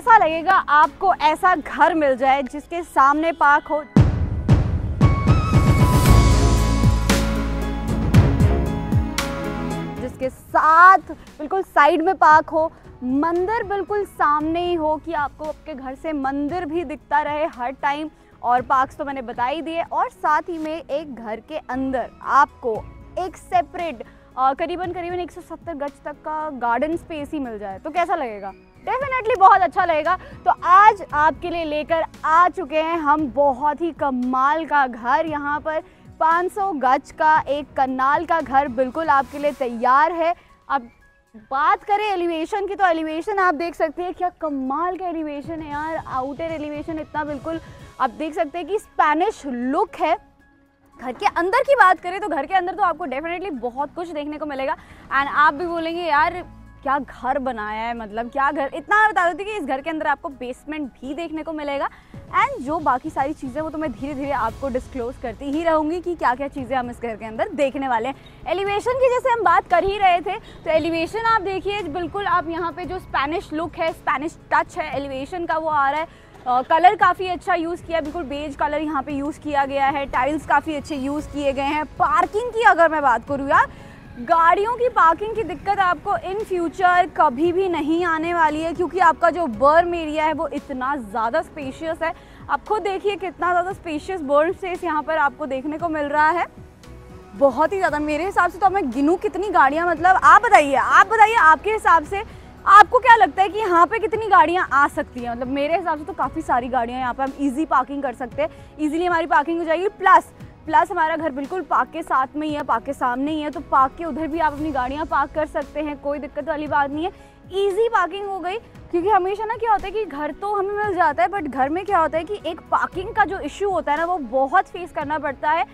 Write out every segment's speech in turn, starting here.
कैसा लगेगा आपको ऐसा घर मिल जाए जिसके सामने पार्क हो? जिसके साथ बिल्कुल साइड में पार्क हो, मंदिर बिल्कुल सामने ही हो कि आपको आपके घर से मंदिर भी दिखता रहे हर टाइम। और पार्क्स तो मैंने बता ही। दिए और साथ ही में एक घर के अंदर आपको एक सेपरेट करीबन करीबन 170 गज तक का गार्डन स्पेस ही मिल जाए। तो कैसा लगेगा? डेफिनेटली बहुत अच्छा लगेगा। तो आज आपके लिए लेकर आ चुके हैं हम बहुत ही कमाल का घर। यहाँ पर 500 गज का एक कनाल का घर बिल्कुल आपके लिए तैयार है। अब बात करें एलिवेशन की तो एलिवेशन आप देख सकते हैं, क्या कमाल का एलिवेशन है यार। आउटर एलिवेशन इतना बिल्कुल आप देख सकते हैं कि स्पेनिश लुक है। घर के अंदर की बात करें तो घर के अंदर तो आपको डेफिनेटली बहुत कुछ देखने को मिलेगा। एंड आप भी बोलेंगे, यार क्या घर बनाया है मतलब क्या घर इतना बता देती कि इस घर के अंदर आपको बेसमेंट भी देखने को मिलेगा। एंड जो बाकी सारी चीज़ें वो तो मैं धीरे धीरे आपको डिस्क्लोज करती ही रहूँगी कि क्या क्या चीज़ें हम इस घर के अंदर देखने वाले हैं। एलिवेशन की जैसे हम बात कर ही रहे थे तो एलिवेशन आप देखिए बिल्कुल आप यहाँ पे जो स्पेनिश लुक है स्पेनिश टच है एलिवेशन का वो आ रहा है। कलर uh, काफ़ी अच्छा यूज़ किया बिल्कुल बेज कलर यहाँ पे यूज़ किया गया है टाइल्स काफ़ी अच्छे यूज़ किए गए हैं। पार्किंग की अगर मैं बात करूँ यार गाड़ियों की पार्किंग की दिक्कत आपको इन फ्यूचर कभी भी नहीं आने वाली है, क्योंकि आपका जो बर्म एरिया है, वो इतना ज़्यादा स्पेशियस है। आप खुद देखिए कितना ज़्यादा स्पेशियस बर्म स्पेस यहाँ पर आपको देखने को मिल रहा है। बहुत ही ज़्यादा। मेरे हिसाब से तो मैं गिनूँ कितनी गाड़ियाँ मतलब आप बताइए आप बताइए आपके हिसाब से आपको क्या लगता है कि यहाँ पे कितनी गाड़ियाँ आ सकती हैं? मतलब मेरे हिसाब से तो काफ़ी सारी गाड़ियाँ यहाँ पे हम इजी पार्किंग कर सकते हैं। इजीली हमारी पार्किंग हो जाएगी। प्लस प्लस हमारा घर बिल्कुल पार्क के साथ में ही है पार्क के सामने ही है तो पार्क के उधर भी आप अपनी गाड़ियाँ पार्क कर सकते हैं, कोई दिक्कत वाली बात नहीं है। ईजी पार्किंग हो गई, क्योंकि हमेशा ना क्या होता है कि घर तो हमें मिल जाता है बट घर में क्या होता है कि एक पार्किंग का जो इश्यू होता है ना, वो बहुत फेस करना पड़ता है।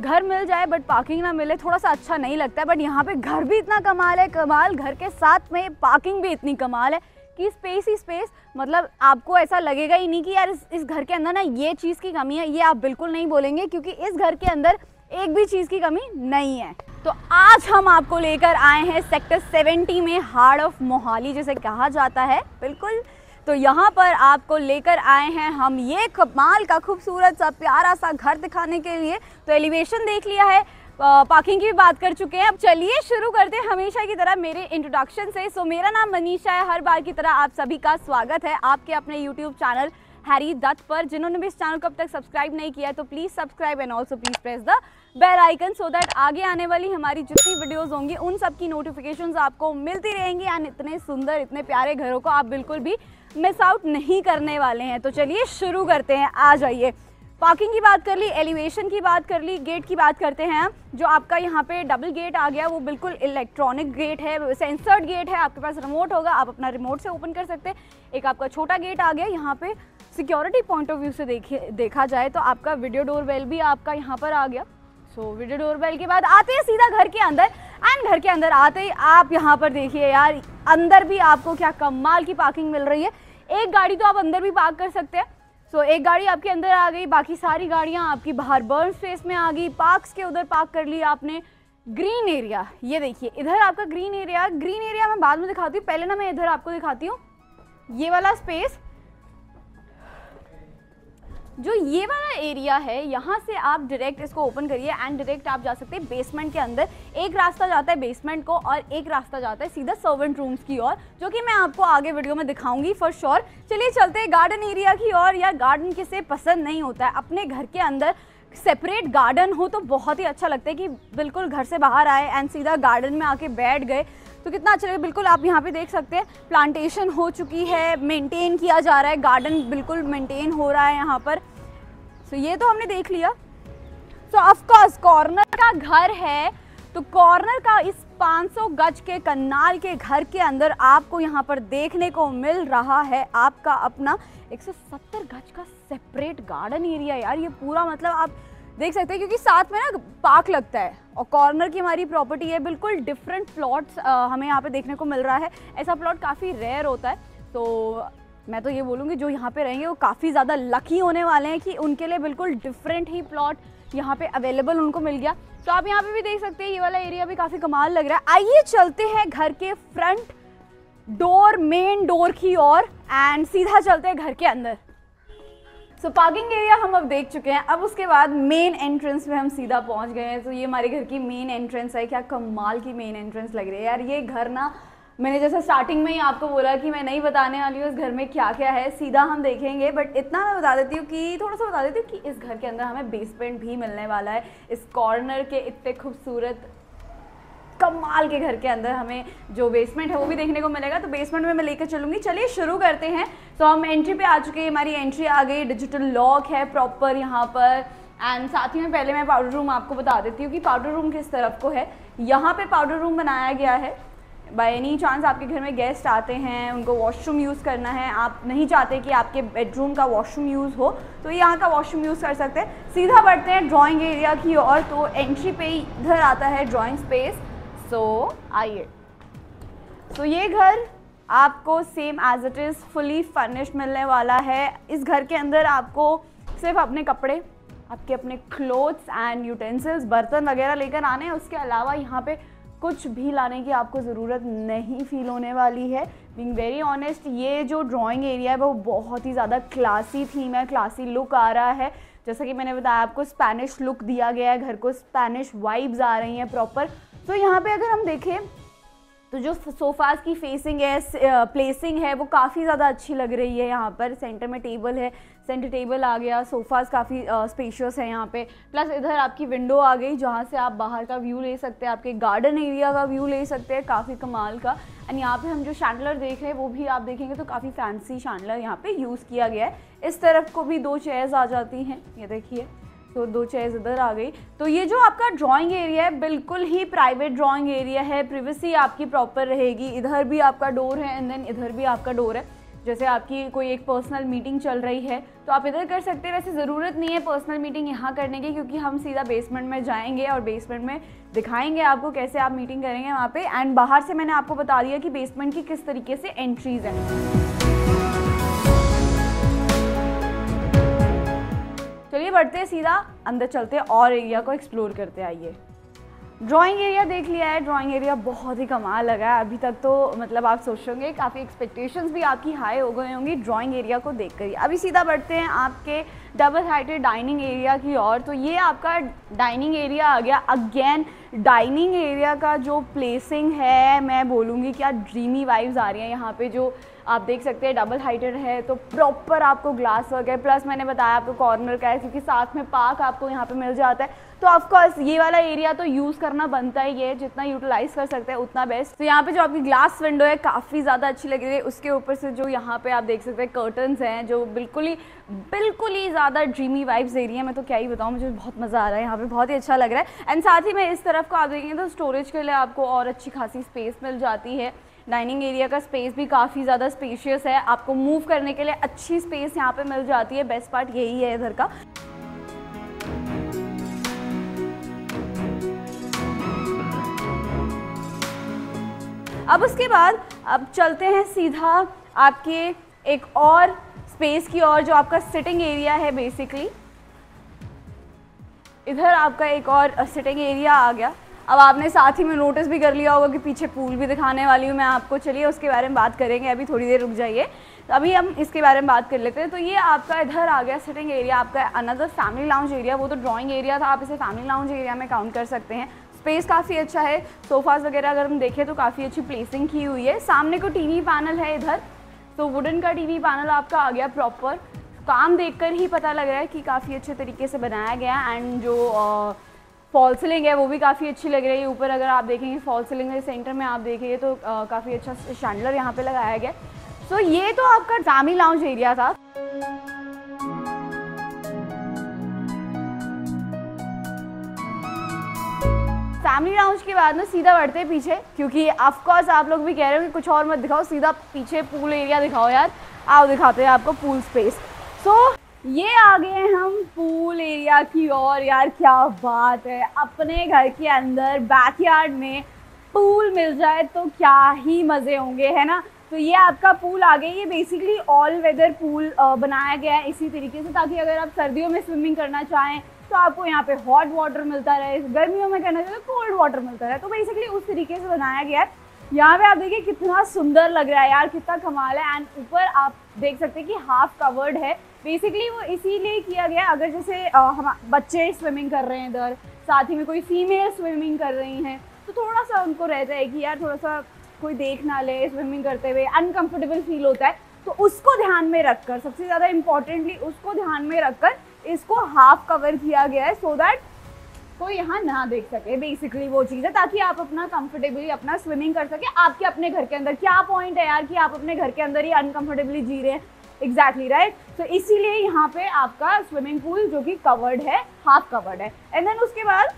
घर मिल जाए बट पार्किंग ना मिले, थोड़ा सा अच्छा नहीं लगता है बट यहाँ पे घर भी इतना कमाल है, कमाल घर के साथ में पार्किंग भी इतनी कमाल है। कि स्पेस ही स्पेस मतलब आपको ऐसा लगेगा ही नहीं कि यार इस, इस घर के अंदर ना ये चीज़ की कमी है ये आप बिल्कुल नहीं बोलेंगे क्योंकि इस घर के अंदर एक भी चीज़ की कमी नहीं है। तो आज हम आपको लेकर आए हैं सेक्टर 70 में हार्ड ऑफ़ मोहाली जिसे कहा जाता है बिल्कुल। तो यहाँ पर आपको लेकर आए हैं हम ये कमाल का खूबसूरत सा प्यारा सा घर दिखाने के लिए। तो एलिवेशन देख लिया है पार्किंग की भी बात कर चुके हैं। अब चलिए शुरू करते हैं हमेशा की तरह मेरे इंट्रोडक्शन से। सो मेरा नाम मनीषा है। हर बार की तरह आप सभी का स्वागत है आपके अपने यूट्यूब चैनल हैरी दत्त पर। जिन्होंने भी इस चैनल को अब तक सब्सक्राइब नहीं किया है तो please subscribe and also please press the bell icon so that आगे आने वाली हमारी जितनी वीडियोस होंगी, उन सब की आपको मिलती रहेंगी। एंड इतने सुंदर, इतने प्यारे घरों को आप बिल्कुल भी मिस आउट नहीं करने वाले हैं। तो चलिए शुरू करते हैं। आ जाइए। पार्किंग की बात कर ली एलिवेशन की बात कर ली गेट की बात करते हैं जो आपका यहाँ पे डबल गेट आ गया वो बिल्कुल इलेक्ट्रॉनिक गेट है सेंसर्ड गेट है। आपके पास रिमोट होगा आप अपना रिमोट से ओपन कर सकते हैं। एक आपका छोटा गेट आ गया यहाँ पे सिक्योरिटी पॉइंट ऑफ़ व्यू से देखिए देखा जाए तो आपका वीडियो डोर भी आपका यहाँ पर आ गया। सो so, वीडियो डोर के बाद आते हैं सीधा घर के अंदर। एंड घर के अंदर आते ही आप यहाँ पर देखिए यार अंदर भी आपको क्या कमाल की पार्किंग मिल रही है। एक गाड़ी तो आप अंदर भी पार्क कर सकते हैं। सो so, एक गाड़ी आपके अंदर आ गई बाकी सारी गाड़ियाँ आपकी बाहर बर्न स्पेस में आ गई पार्क्स के उधर पार्क कर लिया आपने। ग्रीन एरिया ये देखिए इधर आपका ग्रीन एरिया ग्रीन एरिया मैं बाद में दिखाती हूँ पहले ना मैं इधर आपको दिखाती हूँ। ये वाला स्पेस जो ये वाला एरिया है, यहाँ से आप डायरेक्ट इसको ओपन करिए एंड डायरेक्ट आप जा सकते हैं बेसमेंट के अंदर। एक रास्ता जाता है बेसमेंट को और एक रास्ता जाता है सीधा सर्वेंट रूम्स की ओर, जो कि मैं आपको आगे वीडियो में दिखाऊँगी फॉर श्योर चलिए चलते हैं गार्डन एरिया की ओर, या गार्डन किसे पसंद नहीं होता है। अपने घर के अंदर सेपरेट गार्डन हो तो बहुत ही अच्छा लगता है कि बिल्कुल घर से बाहर आए एंड सीधा गार्डन में आके बैठ गए। तो कितना अच्छा लगेगा बिल्कुल आप यहाँ पे देख सकते हैं प्लांटेशन हो चुकी है मेंटेन किया जा रहा है गार्डन बिल्कुल मेंटेन हो रहा है यहाँ पर। सो so, ये तो हमने देख लिया। सो ऑफकोर्स कॉर्नर का घर है तो कॉर्नर का इस 500 गज के कन्नाल के घर के अंदर आपको यहाँ पर देखने को मिल रहा है। आपका अपना 170 गज का सेपरेट गार्डन एरिया यार ये पूरा मतलब आप देख सकते हैं, क्योंकि साथ में ना पार्क लगता है और कॉर्नर की हमारी प्रॉपर्टी है, बिल्कुल डिफरेंट प्लॉट्स हमें यहाँ पे देखने को मिल रहा है। ऐसा प्लॉट काफ़ी रेयर होता है। तो मैं तो ये बोलूँगी, जो यहाँ पे रहेंगे, वो काफ़ी ज़्यादा लकी होने वाले हैं कि उनके लिए बिल्कुल डिफरेंट ही प्लॉट यहाँ पे अवेलेबल उनको मिल गया। तो आप यहाँ पे भी देख सकते हैं, ये वाला एरिया भी काफ़ी कमाल लग रहा है। आइए चलते हैं घर के फ्रंट डोर मेन डोर की ओर एंड सीधा चलते हैं घर के अंदर। सो पार्किंग एरिया हम अब देख चुके हैं। अब उसके बाद मेन एंट्रेंस में हम सीधा पहुँच गए हैं। तो ये हमारे घर की मेन एंट्रेंस है। क्या कमाल की मेन एंट्रेंस लग रही है यार। ये घर ना, मैंने जैसे स्टार्टिंग में ही आपको बोला कि मैं नहीं बताने वाली हूँ इस घर में क्या क्या है। सीधा हम देखेंगे बट इतना मैं बता देती हूँ कि, थोड़ा सा बता देती हूँ कि इस घर के अंदर हमें बेसमेंट भी मिलने वाला है। इस कॉर्नर के इतने खूबसूरत कमाल के घर के अंदर हमें जो बेसमेंट है वो भी देखने को मिलेगा। तो बेसमेंट में मैं लेकर चलूँगी। चलिए शुरू करते हैं। तो हम एंट्री पे आ चुके हैं। हमारी एंट्री आ गई। डिजिटल लॉक है प्रॉपर यहाँ पर। एंड साथ ही में पहले मैं पाउडर रूम आपको बता देती हूँ कि पाउडर रूम किस तरफ़ को है। यहाँ पर पाउडर रूम बनाया गया है। बाय एनी चांस आपके घर में गेस्ट आते हैं, उनको वॉशरूम यूज़ करना है। आप नहीं चाहते कि आपके बेडरूम का वॉशरूम यूज़ हो तो यहाँ का वॉशरूम यूज़ कर सकते हैं। सीधा बढ़ते हैं ड्राइंग एरिया की और तो एंट्री पे इधर आता है ड्राइंग स्पेस सो आइए। तो ये घर आपको same as it is fully furnished मिलने वाला है। इस घर के अंदर आपको सिर्फ़ अपने कपड़े, आपके अपने क्लोथ्स एंड यूटेंसिल्स बर्तन वगैरह लेकर आने हैं। उसके अलावा यहाँ पे कुछ भी लाने की आपको ज़रूरत नहीं फील होने वाली है। बिंग वेरी ऑनेस्ट ये जो ड्राइंग एरिया है, वो बहुत ही ज़्यादा क्लासी थीम है क्लासी लुक आ रहा है। जैसा कि मैंने बताया, आपको स्पेनिश लुक दिया गया है, घर को स्पेनिश वाइब्स आ रही हैं प्रॉपर तो यहाँ पे अगर हम देखें तो जो सोफ़ाज़ की फेसिंग है प्लेसिंग है, वो काफ़ी ज़्यादा अच्छी लग रही है यहाँ पर। सेंटर में टेबल है सेंटर टेबल आ गया सोफ़ाज़ काफ़ी स्पेशियस है यहाँ पे। प्लस इधर आपकी विंडो आ गई, जहाँ से आप बाहर का व्यू ले सकते हैं, आपके गार्डन एरिया का व्यू ले सकते हैं, काफ़ी कमाल का। एंड यहाँ पे हम जो शैंडलर देख रहे हैं, वो भी आप देखेंगे तो काफ़ी फैंसी शैंडलर यहाँ पर यूज़ किया गया है। इस तरफ़ को भी दो चेयर्स आ जाती हैं, ये देखिए। तो दो चेयर्स इधर आ गई। तो ये जो आपका ड्राइंग एरिया है, बिल्कुल ही प्राइवेट ड्राइंग एरिया है। प्रिवेसी आपकी प्रॉपर रहेगी। इधर भी आपका डोर है एंड देन इधर भी आपका डोर है। जैसे आपकी कोई एक पर्सनल मीटिंग चल रही है तो आप इधर कर सकते हैं। वैसे ज़रूरत नहीं है पर्सनल मीटिंग यहाँ करने की, क्योंकि हम सीधा बेसमेंट में जाएँगे और बेसमेंट में दिखाएँगे आपको कैसे आप मीटिंग करेंगे वहाँ पे। एंड बाहर से मैंने आपको बता दिया कि बेसमेंट की किस तरीके से एंट्रीज हैं। चलिए बढ़ते हैं सीधा, अंदर चलते हैं और एरिया को एक्सप्लोर करते आइए। ड्राइंग एरिया देख लिया है ड्राइंग एरिया बहुत ही कमाल लगा है। अभी तक तो मतलब आप सोच होंगे, काफ़ी एक्सपेक्टेशंस भी आपकी हाई हो गए होंगी ड्राइंग एरिया को देख कर अभी सीधा बढ़ते हैं आपके डबल हाइटेड डाइनिंग एरिया की ओर। तो ये आपका डाइनिंग एरिया आ गया। अगेन डाइनिंग एरिया का जो प्लेसिंग है, मैं बोलूँगी क्या ड्रीमी वाइब्स आ रही हैं। यहाँ पे जो आप देख सकते हैं डबल हाइटेड है तो प्रॉपर आपको ग्लास वर्क है। प्लस मैंने बताया आपको कॉर्नर का है, क्योंकि साथ में पार्क आपको यहाँ पे मिल जाता है। तो ऑफकोर्स ये वाला एरिया तो यूज़ करना बनता ही है, जितना यूटिलाइज कर सकते हैं, उतना बेस्ट तो यहाँ पे जो आपकी ग्लास विंडो है, काफ़ी ज़्यादा अच्छी लग रही है। उसके ऊपर से जो यहाँ पे आप देख सकते हैं कर्टन्स हैं, जो बिल्कुल ही बिल्कुल ही ज़्यादा ड्रीमी वाइब्स दे रही है। मैं तो क्या ही बताऊँ, मुझे बहुत मज़ा आ रहा है यहाँ पे, बहुत ही अच्छा लग रहा है। एंड साथ ही मैं इस तरफ़ को आप देखेंगे तो स्टोरेज के लिए आपको और अच्छी खासी स्पेस मिल जाती है। डाइनिंग एरिया का स्पेस भी काफ़ी ज़्यादा स्पेशियस है। आपको मूव करने के लिए अच्छी स्पेस यहाँ पे मिल जाती है। बेस्ट पार्ट यही है इधर का। अब उसके बाद अब चलते हैं सीधा आपके एक और स्पेस की और जो आपका सिटिंग एरिया है बेसिकली इधर आपका एक और सिटिंग एरिया आ गया। अब आपने साथ ही में नोटिस भी कर लिया होगा कि पीछे पूल भी दिखाने वाली हूँ मैं आपको। चलिए, उसके बारे में बात करेंगे। अभी थोड़ी देर रुक जाइए। तो अभी हम इसके बारे में बात कर लेते हैं। तो ये आपका इधर आ गया सिटिंग एरिया आपका अनदर फैमिली लाउंज एरिया वो तो ड्राइंग एरिया था। आप इसे फैमिली लाउंज एरिया में काउंट कर सकते हैं। स्पेस काफ़ी अच्छा है। सोफाज वगैरह अगर हम देखें तो काफ़ी अच्छी प्लेसिंग की हुई है। सामने को टीवी पैनल है इधर। तो वुडन का टीवी पैनल आपका आ गया प्रॉपर काम देखकर ही पता लग रहा है कि काफ़ी अच्छे तरीके से बनाया गया एंड जो फॉल सीलिंग है वो भी काफ़ी अच्छी लग रही है। ऊपर अगर आप देखेंगे फॉल सीलिंग के सेंटर में आप देखेंगे तो काफ़ी अच्छा शैंडलर यहाँ पे लगाया गया। सो so, ये तो आपका फैमिली लाउंज एरिया था। फैमिली लाउंज के बाद में सीधा बढ़ते पीछे क्योंकि ऑफकोर्स आप लोग भी कह रहे हो कि कुछ और मत दिखाओ सीधा पीछे पूल एरिया दिखाओ यार। आओ दिखाते हैं आपको पूल स्पेस सो so, ये आ गए हम पूल एरिया की और यार, क्या बात है। अपने घर के अंदर बैकयार्ड में पूल मिल जाए तो क्या ही मज़े होंगे, है ना? तो ये आपका पूल आ गया। ये बेसिकली ऑल वेदर पूल बनाया गया है इसी तरीके से, ताकि अगर आप सर्दियों में स्विमिंग करना चाहें तो आपको यहाँ पे हॉट वाटर मिलता रहे। गर्मियों में करना चाहिए तो कोल्ड वाटर मिलता रहे। तो बेसिकली उस तरीके से बनाया गया है। यहाँ पे आप देखिए कितना सुंदर लग रहा है यार, कितना कमाल है। एंड ऊपर आप देख सकते हैं कि हाफ़ कवर्ड है। बेसिकली वो इसीलिए किया गया, अगर जैसे हम, बच्चे स्विमिंग कर रहे हैं इधर, साथ ही में कोई फीमेल स्विमिंग कर रही हैं तो थोड़ा सा उनको रहता है कि यार थोड़ा सा कोई देख ना ले स्विमिंग करते हुए अनकम्फर्टेबल फील होता है तो उसको ध्यान में रखकर, सबसे ज़्यादा इम्पॉर्टेंटली उसको ध्यान में रखकर, इसको हाफ़ कवर किया गया है सो so दैट कोई यहाँ ना देख सके बेसिकली वो चीज़ है, ताकि आप अपना कंफर्टेबली अपना स्विमिंग कर सके, आपके अपने घर के अंदर, क्या पॉइंट है यार कि आप अपने घर के अंदर ही अनकंफर्टेबली जी रहे हैं? एग्जैक्टली राइट तो इसीलिए यहाँ पे आपका स्विमिंग पूल जो कि कवर्ड है हाफ़ कवर्ड है। एंड देन उसके बाद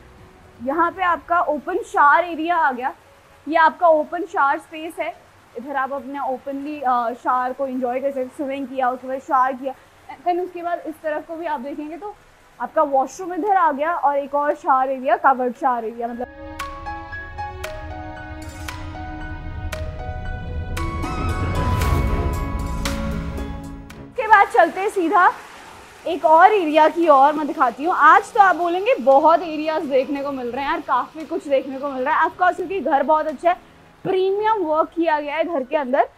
यहाँ पे आपका ओपन शार एरिया आ गया। ये आपका ओपन शार स्पेस है। इधर आप अपने ओपनली शार को इंजॉय कर सकते स्विमिंग किया, उसके बाद शार किया। देन उसके बाद इस तरफ़ को भी आप देखेंगे तो आपका वॉशरूम इधर आ गया और एक और शार एरिया कवर्ड शार एरिया मतलब चलते सीधा एक और एरिया की और मैं दिखाती हूँ। आज तो आप बोलेंगे बहुत एरियाज़ देखने को मिल रहे हैं यार काफ़ी कुछ देखने को मिल रहा है। ऑफकोर्स क्योंकि घर बहुत अच्छा है। प्रीमियम वर्क किया गया है घर के अंदर।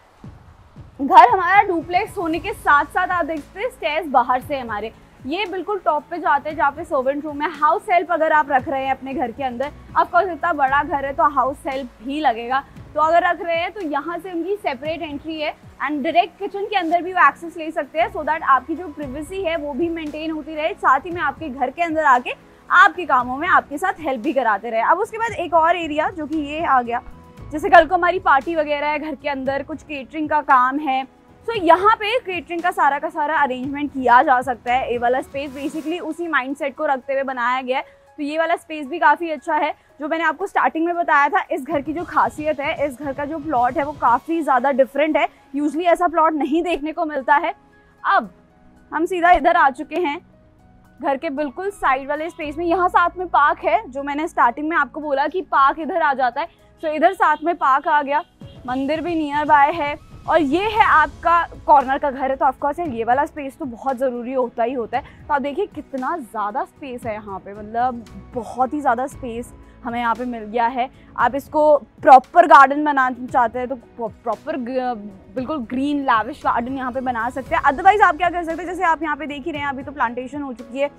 घर हमारा डुप्लेक्स होने के साथ साथ आप देखते हैं स्टेज बाहर से हमारे। ये बिल्कुल टॉप पे जाते हैं, जहाँ पे सर्वेंट रूम है। हाउस हेल्प अगर आप रख रहे हैं अपने घर के अंदर ऑफकोर्स इतना बड़ा घर है तो हाउस हेल्प भी लगेगा। तो अगर रख रहे हैं तो यहाँ से उनकी सेपरेट एंट्री है एंड डायरेक्ट किचन के अंदर भी वो एक्सेस ले सकते हैं सो दैट आपकी जो प्रिवेसी है वो भी मेंटेन होती रहे। साथ ही में आपके घर के अंदर आके आपके कामों में आपके साथ हेल्प भी कराते रहे। अब उसके बाद एक और एरिया जो कि ये आ गया। जैसे कल को हमारी पार्टी वगैरह है घर के अंदर कुछ केटरिंग का काम है सो so, यहाँ पे केटरिंग का सारा का सारा अरेंजमेंट किया जा सकता है। ये वाला स्पेस बेसिकली उसी माइंडसेट को रखते हुए बनाया गया है। तो ये वाला स्पेस भी काफ़ी अच्छा है, जो मैंने आपको स्टार्टिंग में बताया था, इस घर की जो खासियत है, इस घर का जो प्लॉट है, वो काफ़ी ज़्यादा डिफरेंट है। यूजली ऐसा प्लॉट नहीं देखने को मिलता है। अब हम सीधा इधर आ चुके हैं। घर के बिल्कुल साइड वाले स्पेस में, यहाँ साथ में पार्क है, जो मैंने स्टार्टिंग में आपको बोला कि पार्क इधर आ जाता है। तो इधर साथ में पार्क आ गया। मंदिर भी नियर बाय है। और ये है आपका कॉर्नर का घर है तो ऑफकोर्स ये वाला स्पेस तो बहुत ज़रूरी होता ही होता है। तो आप देखिए कितना ज़्यादा स्पेस है यहाँ पे मतलब बहुत ही ज़्यादा स्पेस हमें यहाँ पे मिल गया है। आप इसको प्रॉपर गार्डन बनाना चाहते हैं तो प्रॉपर बिल्कुल ग्रीन लाविश गार्डन यहाँ पे बना सकते हैं। अदरवाइज़ आप क्या कर सकते हैं, जैसे आप यहाँ पे देख ही रहे हैं, अभी तो प्लांटेशन हो चुकी है।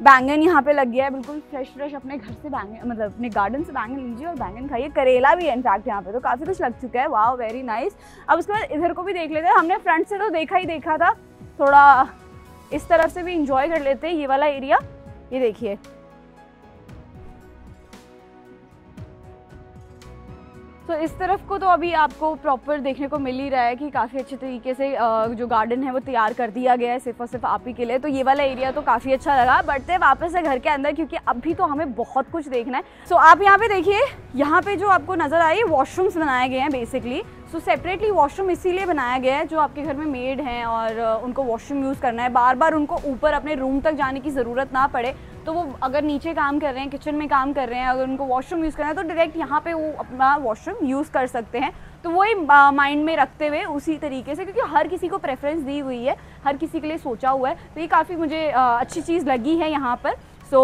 बैंगन यहाँ पे लग गया है, बिल्कुल फ्रेश फ्रेश अपने घर से बैंगन मतलब अपने गार्डन से बैंगन लीजिए और बैंगन खाइए। करेला भी है इनफैक्ट यहाँ पे तो काफ़ी कुछ लग चुका है। वाह वेरी नाइस अब उसके बाद इधर को भी देख लेते हैं। हमने फ्रंट से तो देखा ही देखा था। थोड़ा इस तरफ़ से भी इंजॉय कर लेते हैं, ये वाला एरिया ये देखिए। तो इस तरफ़ को तो अभी आपको प्रॉपर देखने को मिल ही रहा है कि काफ़ी अच्छे तरीके से जो गार्डन है वो तैयार कर दिया गया है सिर्फ़ और सिर्फ़ आप ही के लिए। तो ये वाला एरिया तो काफ़ी अच्छा लगा। बढ़ते वापस से घर के अंदर क्योंकि अभी तो हमें बहुत कुछ देखना है। सो आप यहाँ पे देखिए, यहाँ पे जो आपको नज़र आई वॉशरूम्स बनाए गए हैं बेसिकली सो सेपरेटली वॉशरूम इसीलिए बनाया गया है, जो आपके घर में मेड हैं और उनको वॉशरूम यूज़ करना है। बार बार उनको ऊपर अपने रूम तक जाने की ज़रूरत ना पड़े तो वो अगर नीचे काम कर रहे हैं किचन में काम कर रहे हैं, अगर उनको वॉशरूम यूज़ करना है तो डायरेक्ट यहाँ पे वो अपना वॉशरूम यूज़ कर सकते हैं। तो वही माइंड में रखते हुए उसी तरीके से, क्योंकि हर किसी को प्रेफरेंस दी हुई है, हर किसी के लिए सोचा हुआ है। तो ये काफ़ी मुझे अच्छी चीज़ लगी है यहाँ पर। सो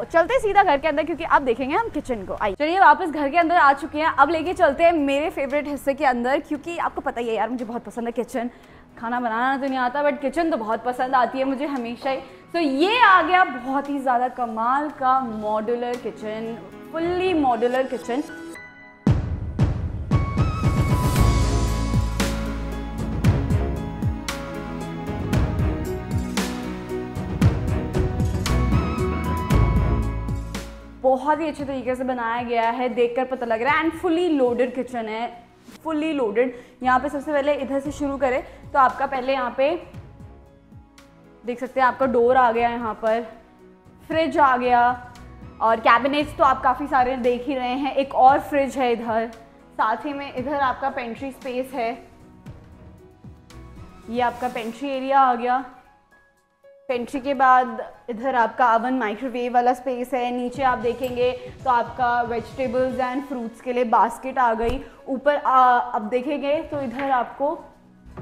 so, चलते सीधा घर के अंदर क्योंकि अब देखेंगे हम किचन को। आई चलिए वापस घर के अंदर आ चुके हैं। अब लेके चलते हैं मेरे फेवरेट हिस्से के अंदर क्योंकि आपको पता ही है यार मुझे बहुत पसंद है किचन खाना बनाना तो नहीं आता बट किचन तो बहुत पसंद आती है मुझे हमेशा ही। तो ये आ गया बहुत ही ज़्यादा कमाल का modular kitchen fully modular kitchen बहुत ही अच्छे तरीके से बनाया गया है, देखकर पता लग रहा है। एंड फुली लोडेड किचन है। फुली लोडेड यहाँ पे सबसे पहले इधर से शुरू करें तो आपका पहले यहाँ पे देख सकते हैं, आपका डोर आ गया यहाँ पर। फ्रिज आ गया। और कैबिनेट्स तो आप काफ़ी सारे देख ही रहे हैं। एक और फ्रिज है इधर। साथ ही में इधर आपका पेंट्री स्पेस है। ये आपका पेंट्री एरिया आ गया। पेंट्री के बाद इधर आपका अवन माइक्रोवेव वाला स्पेस है, नीचे आप देखेंगे तो आपका वेजिटेबल्स एंड फ्रूट्स के लिए बास्केट आ गई। ऊपर अब देखेंगे तो इधर आपको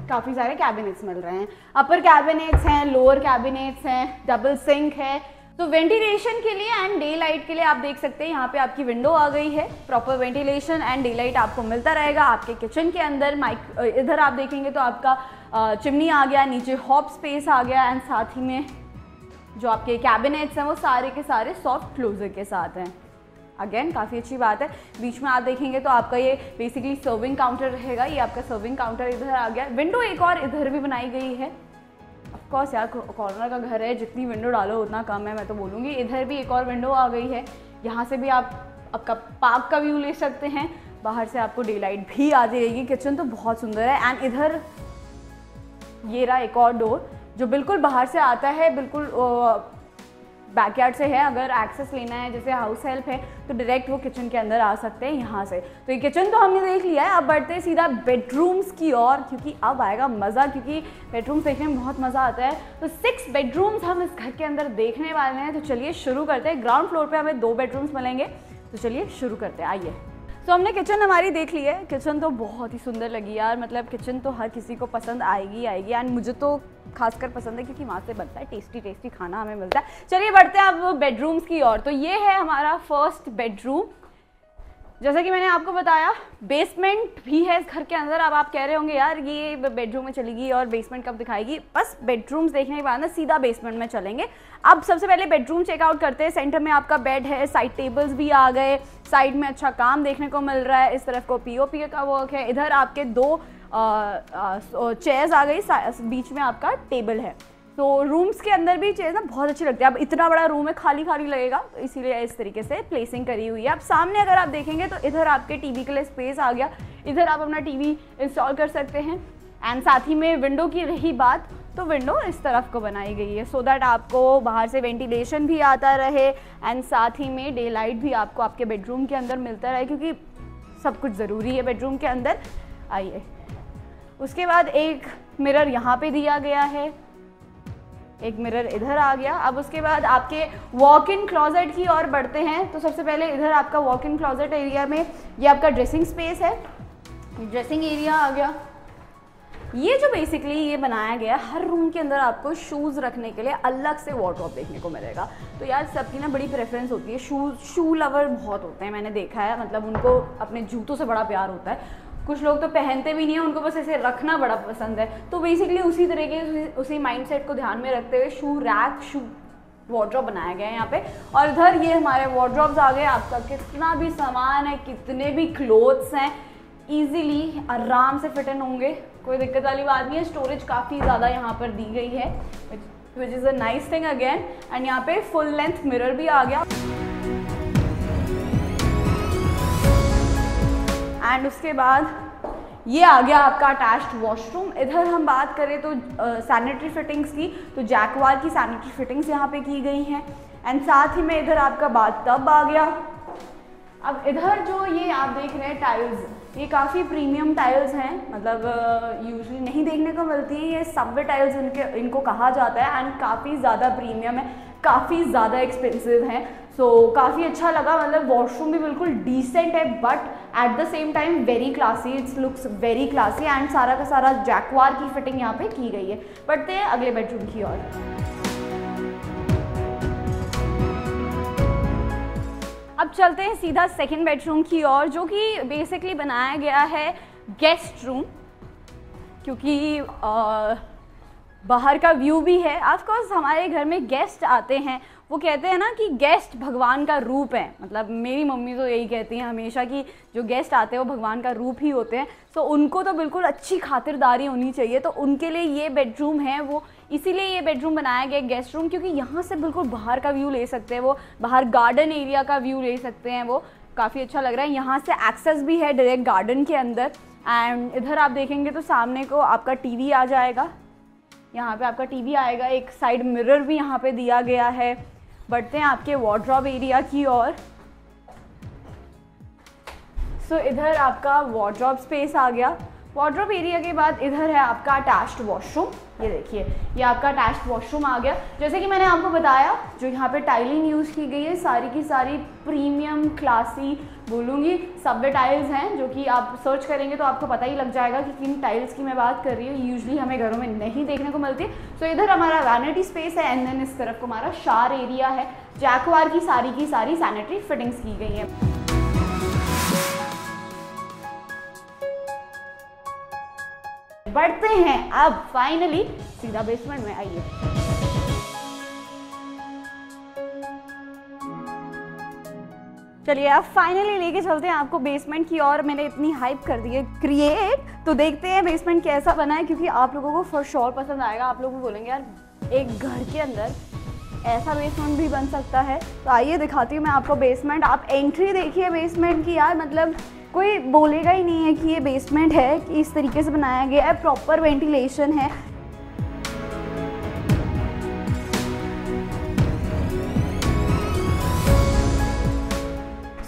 काफ़ी सारे कैबिनेट्स मिल रहे हैं। अपर कैबिनेट्स हैं लोअर कैबिनेट्स हैं डबल सिंक है। तो वेंटिलेशन के लिए एंड डे लाइट के लिए आप देख सकते हैं, यहाँ पे आपकी विंडो आ गई है। Proper ventilation and daylight आपको मिलता रहेगा आपके किचन के अंदर। माइक इधर आप देखेंगे तो आपका चिमनी आ गया, नीचे हॉप स्पेस आ गया एंड साथ ही में जो आपके कैबिनेट्स हैं, वो सारे के सारे सॉफ्ट क्लोजर के साथ हैं। अगेन काफ़ी अच्छी बात है। बीच में आप देखेंगे तो आपका ये बेसिकली सर्विंग काउंटर रहेगा। ये आपका सर्विंग काउंटर इधर आ गया। विंडो एक और इधर भी बनाई गई है। ऑफकोर्स यार कॉर्नर का घर है। जितनी विंडो डालो, उतना कम है, मैं तो बोलूँगी। इधर भी एक और विंडो आ गई है। यहाँ से भी आप आपका पार्क का व्यू ले सकते हैं। बाहर से आपको डे लाइट भी आ जाएगी। किचन तो बहुत सुंदर है। एंड इधर ये रहा एक और डोर जो बिल्कुल बाहर से आता है, बिल्कुल बैकयार्ड से है। अगर एक्सेस लेना है, जैसे हाउस हेल्प है तो डायरेक्ट वो किचन के अंदर आ सकते हैं यहाँ से। तो ये किचन तो हमने देख लिया है, अब बढ़ते हैं सीधा बेडरूम्स की ओर, क्योंकि अब आएगा मज़ा, क्योंकि बेडरूम्स देखने में बहुत मज़ा आता है। तो सिक्स बेडरूम्स हम इस घर के अंदर देखने वाले हैं। तो चलिए शुरू करते हैं। ग्राउंड फ्लोर पर हमें दो बेडरूम्स मिलेंगे। तो चलिए शुरू करते हैं। आइए। तो हमने किचन हमारी देख ली है। किचन तो बहुत ही सुंदर लगी यार। मतलब किचन तो हर किसी को पसंद आएगी आएगी। एंड मुझे तो खासकर पसंद है क्योंकि वहाँ से बनता है। टेस्टी टेस्टी खाना हमें मिलता है। चलिए बढ़ते हैं अब बेडरूम्स की ओर। तो ये है हमारा फ़र्स्ट बेडरूम जैसा कि मैंने आपको बताया बेसमेंट भी है इस घर के अंदर। अब आप कह रहे होंगे, यार, ये बेडरूम में चलेगी और बेसमेंट कब दिखाएगी? बस बेडरूम्स देखने के बाद ना सीधा बेसमेंट में चलेंगे। अब सबसे पहले बेडरूम चेकआउट करते हैं। सेंटर में आपका बेड है साइड टेबल्स भी आ गए साइड में अच्छा काम देखने को मिल रहा है। इस तरफ़ को पीओपी का वर्क है। इधर आपके दो चेयर्स आ गई बीच में आपका टेबल है। तो रूम्स के अंदर भी चेयर ना बहुत अच्छी लगती है। अब इतना बड़ा रूम है खाली खाली लगेगा, इसीलिए इस तरीके से प्लेसिंग करी हुई है। अब सामने अगर आप देखेंगे तो इधर आपके टीवी के लिए स्पेस आ गया। इधर आप अपना टीवी इंस्टॉल कर सकते हैं। एंड साथ ही में विंडो की रही बात तो विंडो इस तरफ़ को बनाई गई है सो so दैट आपको बाहर से वेंटिलेशन भी आता रहे एंड साथ ही में डे लाइट भी आपको आपके बेडरूम के अंदर मिलता रहे, क्योंकि सब कुछ ज़रूरी है बेडरूम के अंदर। आइए, उसके बाद एक मिरर यहाँ पे दिया गया है। एक मिरर इधर आ गया। अब उसके बाद आपके वॉक इन क्लॉजेट की ओर बढ़ते हैं। तो सबसे पहले इधर आपका वॉक इन क्लॉजेट एरिया में ये आपका ड्रेसिंग स्पेस है। ड्रेसिंग एरिया आ गया। ये जो बेसिकली ये बनाया गया, हर रूम के अंदर आपको शूज़ रखने के लिए अलग से वॉर्ड्रॉप देखने को मिलेगा। तो यार सबकी ना बड़ी प्रेफरेंस होती है। शूज़ शू लवर बहुत होते हैं, मैंने देखा है। मतलब उनको अपने जूतों से बड़ा प्यार होता है। कुछ लोग तो पहनते भी नहीं है, उनको बस ऐसे रखना बड़ा पसंद है। तो बेसिकली उसी तरीके से, उसी माइंडसेट को ध्यान में रखते हुए शू रैक शू वार्ड्रॉप बनाया गया है यहाँ पे। और इधर ये हमारे वार्ड्रॉप्स आ गए, आपका कितना भी सामान है, कितने भी क्लोथ्स हैं इजीली आराम से फिट इन होंगे। कोई दिक्कत वाली बात नहीं है स्टोरेज काफ़ी ज़्यादा यहाँ पर दी गई है which is a nice thing again and यहाँ पे फुल लेंथ मिरर भी आ गया। एंड उसके बाद ये आ गया आपका अटैच्ड वॉशरूम इधर हम बात करें तो सैनिटरी फिटिंग्स की तो जैकवार की सैनिटरी फिटिंग्स यहाँ पे की गई हैं. एंड साथ ही में इधर आपका बाथ टब आ गया. अब इधर जो ये आप देख रहे हैं टाइल्स ये काफ़ी प्रीमियम टाइल्स हैं. मतलब यूजली नहीं देखने को मिलती है. ये सबवे टाइल्स इनके, इनको कहा जाता है. एंड काफ़ी ज़्यादा प्रीमियम है. काफ़ी ज़्यादा एक्सपेंसिव हैं। सो so, काफ़ी अच्छा लगा मतलब वॉशरूम भी बिल्कुल डिसेंट है but at the same time very classy it's looks very classy and सारा का सारा जैकवार की फिटिंग यहाँ पे की गई है। बढ़ते हैं अगले बेडरूम की ओर। अब चलते हैं सीधा सेकेंड बेडरूम की ओर जो कि बेसिकली बनाया गया है गेस्ट रूम क्योंकि आ, बाहर का व्यू भी है। ऑफकोर्स हमारे घर में गेस्ट आते हैं। वो कहते हैं ना कि गेस्ट भगवान का रूप है। मतलब मेरी मम्मी तो यही कहती हैं हमेशा कि जो गेस्ट आते हैं वो भगवान का रूप ही होते हैं। सो so, उनको तो बिल्कुल अच्छी खातिरदारी होनी चाहिए। तो उनके लिए ये बेडरूम है वो। इसीलिए ये बेडरूम बनाया गया गेस्ट रूम क्योंकि यहाँ से बिल्कुल बाहर का व्यू ले सकते हैं वो। बाहर गार्डन एरिया का व्यू ले सकते हैं वो। काफ़ी अच्छा लग रहा है। यहाँ से एक्सेस भी है डायरेक्ट गार्डन के अंदर। एंड इधर आप देखेंगे तो सामने को आपका टीवी आ जाएगा। यहाँ पे आपका टीवी आएगा एक साइड मिरर भी यहाँ पे दिया गया है। बढ़ते हैं आपके वार्ड्रॉप एरिया की ओर। सो so, इधर आपका वार्ड्रॉप स्पेस आ गया। वार्ड्रॉप एरिया के बाद इधर है आपका अटैच्ड वॉशरूम ये देखिए ये आपका अटैच्ड वॉशरूम आ गया। जैसे कि मैंने आपको बताया जो यहाँ पे टाइलिंग यूज़ की गई है सारी की सारी प्रीमियम क्लासी बोलूँगी सबवे टाइल्स हैं, जो कि आप सर्च करेंगे तो आपको पता ही लग जाएगा कि किन टाइल्स की मैं बात कर रही हूँ। यूजली हमें घरों में नहीं देखने को मिलती। सो इधर हमारा वैनिटी स्पेस है एंड देन इस तरफ़ को हमारा शार एरिया है। जैकवार की सारी की सारी सैनिटरी फिटिंग्स की गई है। बढ़ते हैं। अब फाइनली सीधा बेसमेंट में आइए। चलिए अब फाइनली लेके चलते हैं आपको बेसमेंट की और मैंने इतनी हाइप कर दी है। क्रिएट तो देखते हैं बेसमेंट कैसा बना है, क्योंकि आप लोगों को फॉर श्योर पसंद आएगा। आप लोग बोलेंगे, यार, एक घर के अंदर ऐसा बेसमेंट भी बन सकता है? तो आइए दिखाती हूँ मैं आपको बेसमेंट आप एंट्री देखिए बेसमेंट की, यार मतलब कोई बोलेगा ही नहीं है कि ये बेसमेंट है, कि इस तरीके से बनाया गया है। प्रॉपर वेंटिलेशन है।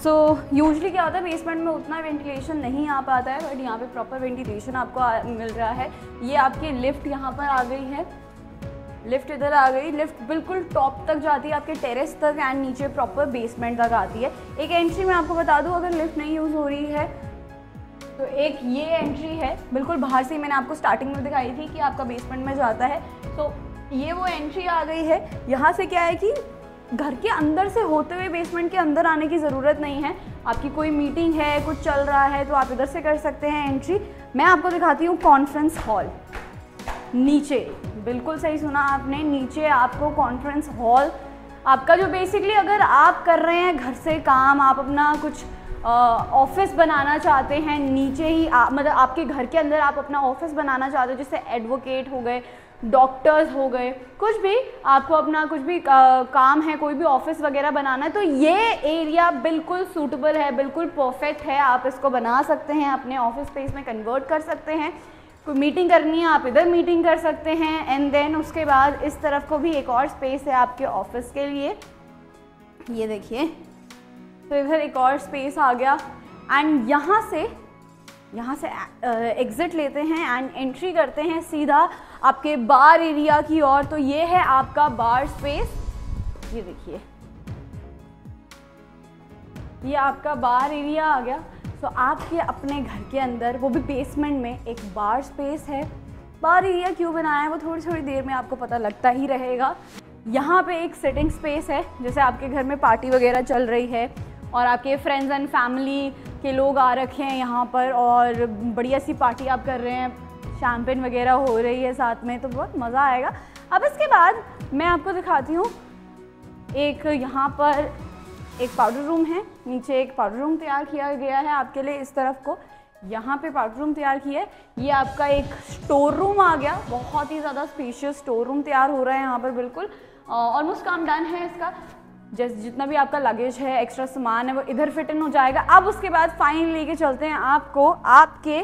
सो so, यूजली क्या होता है बेसमेंट में उतना वेंटिलेशन नहीं आ पाता है बट यहाँ पे प्रॉपर वेंटिलेशन आपको आ, मिल रहा है। ये आपकी लिफ्ट यहाँ पर आ गई है। लिफ्ट इधर आ गई। लिफ्ट बिल्कुल टॉप तक जाती है आपके टेरेस तक एंड नीचे प्रॉपर बेसमेंट तक आती है। एक एंट्री मैं आपको बता दूँ अगर लिफ्ट नहीं यूज़ हो रही है तो एक ये एंट्री है। बिल्कुल बाहर से मैंने आपको स्टार्टिंग में दिखाई थी कि आपका बेसमेंट में जाता है। तो ये वो एंट्री आ गई है। यहाँ से क्या है कि घर के अंदर से होते हुए बेसमेंट के अंदर आने की ज़रूरत नहीं है। आपकी कोई मीटिंग है, कुछ चल रहा है तो आप इधर से कर सकते हैं एंट्री मैं आपको दिखाती हूँ कॉन्फ्रेंस हॉल नीचे, बिल्कुल सही सुना आपने, नीचे आपको कॉन्फ्रेंस हॉल आपका जो बेसिकली अगर आप कर रहे हैं घर से काम, आप अपना कुछ ऑफ़िस बनाना चाहते हैं नीचे ही आ, मतलब आपके घर के अंदर आप अपना ऑफ़िस बनाना चाहते हो जैसे एडवोकेट हो गए डॉक्टर्स हो गए कुछ भी आपको अपना कुछ भी आ, काम है कोई भी ऑफ़िस वगैरह बनाना है तो ये एरिया बिल्कुल सूटेबल है बिल्कुल परफेक्ट है आप इसको बना सकते हैं अपने ऑफ़िस स्पेस में कन्वर्ट कर सकते हैं। कोई मीटिंग करनी है आप इधर मीटिंग कर सकते हैं एंड देन उसके बाद इस तरफ़ को भी एक और स्पेस है आपके ऑफ़िस के लिए। ये देखिए। तो इधर एक और स्पेस आ गया। एंड यहाँ से यहाँ से एग्ज़िट लेते हैं एंड एंट्री करते हैं सीधा आपके बार एरिया की ओर। तो ये है आपका बार स्पेस ये देखिए। ये आपका बार एरिया आ गया। तो आपके अपने घर के अंदर, वो भी बेसमेंट में एक बार स्पेस है। बार एरिया क्यों बनाया है? वो थोड़ी थोड़ी देर में आपको पता लगता ही रहेगा। यहाँ पे एक सिटिंग स्पेस है, जैसे आपके घर में पार्टी वगैरह चल रही है। और आपके फ्रेंड्स एंड फैमिली के लोग आ रखे हैं यहाँ पर और बढ़िया सी पार्टी आप कर रहे हैं। शैम्पेन वगैरह हो रही है साथ में तो बहुत मज़ा आएगा। अब इसके बाद मैं आपको दिखाती हूँ। एक यहाँ पर एक पाउडर रूम है। नीचे एक पाउडर रूम तैयार किया गया है आपके लिए इस तरफ़ को। यहाँ पे पाउडर रूम तैयार किया है। ये आपका एक स्टोर रूम आ गया। बहुत ही ज़्यादा स्पेशियस स्टोर रूम तैयार हो रहा है यहाँ पर, बिल्कुल। ऑलमोस्ट काम डन है इसका। जैसे, जितना भी आपका लगेज है एक्स्ट्रा सामान है, वो इधर फिट इन हो जाएगा। अब उसके बाद फाइनल लेके चलते हैं आपको आपके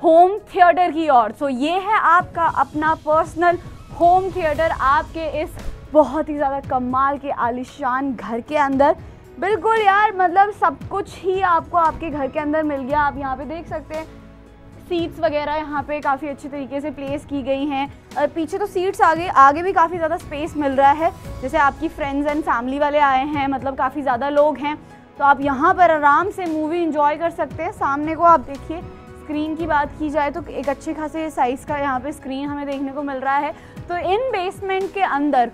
होम थिएटर की ओर। सो ये है आपका अपना पर्सनल होम थिएटर आपके इस बहुत ही ज़्यादा कमाल के आलिशान घर के अंदर। बिल्कुल यार मतलब सब कुछ ही आपको आपके घर के अंदर मिल गया। आप यहाँ पे देख सकते हैं। सीट्स वगैरह यहाँ पे काफ़ी अच्छी तरीके से प्लेस की गई हैं। और पीछे तो सीट्स आगे आगे भी काफ़ी ज़्यादा स्पेस मिल रहा है। जैसे आपकी फ्रेंड्स एंड फैमिली वाले आए हैं मतलब काफ़ी ज़्यादा लोग हैं। तो आप यहाँ पर आराम से मूवी इंजॉय कर सकते हैं। सामने को आप देखिए स्क्रीन की बात की जाए तो एक अच्छे खासे साइज़ का यहाँ पे स्क्रीन हमें देखने को मिल रहा है। तो इन बेसमेंट के अंदर,